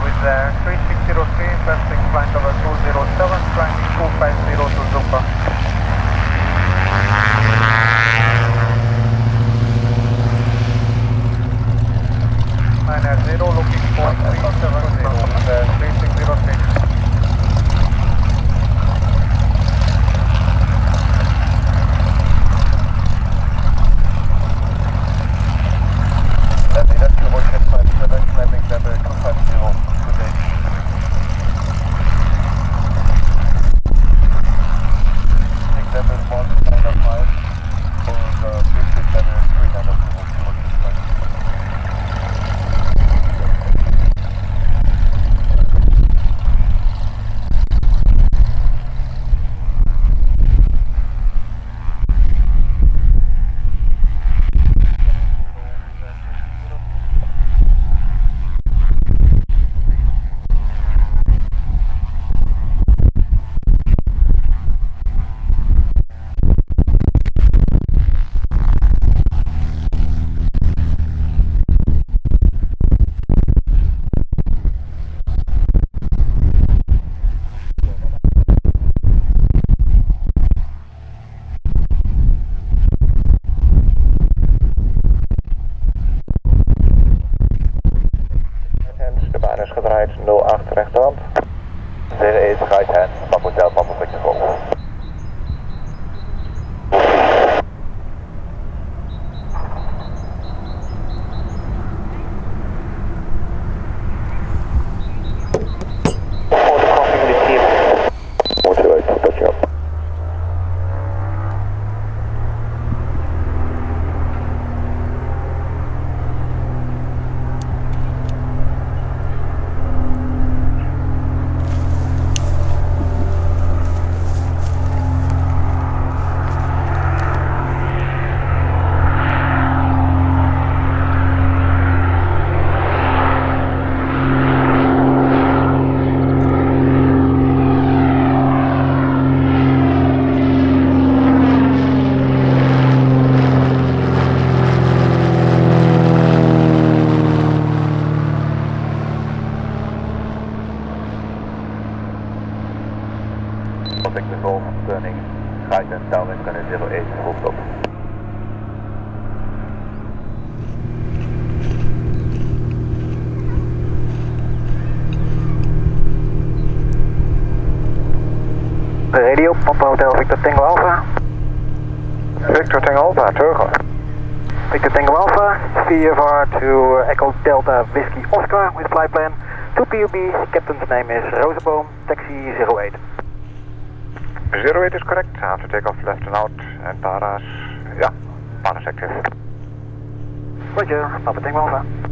With uh, 3603, passing flight over 207, climbing 250 to Zumba. Victor Golf, turning right and downwind, runway 08, full stop. Radio, Papa Hotel Victor Tango Alpha. Victor Tango Alpha, terug. Victor Tango Alpha, VFR to Echo Delta Whiskey Oscar with flight plan. To PUB, captain's name is Rosenboom, taxi 08. 08 is correct, after takeoff left and out, and paras, yeah, paras active. Roger, Papa Tango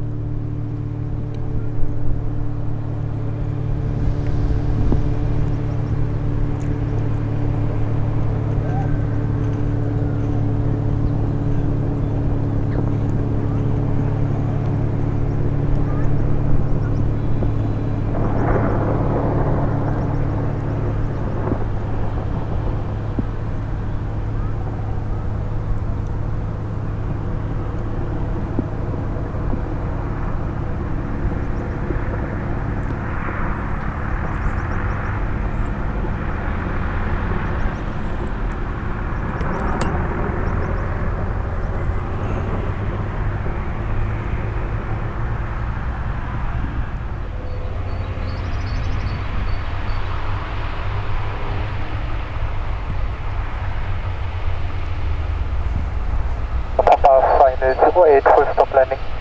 Runway 12 stop landing.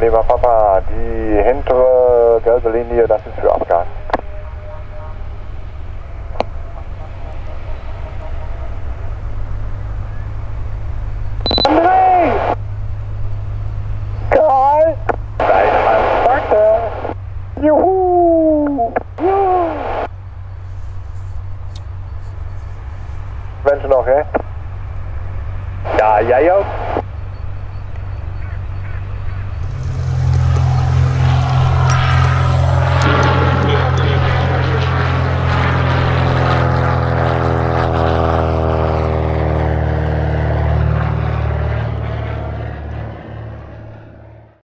lieber Papa, die hintere gelbe Linie, das ist für Abgas. Juhu! Juhu! Menschen noch, eh? Ja, ja, ja.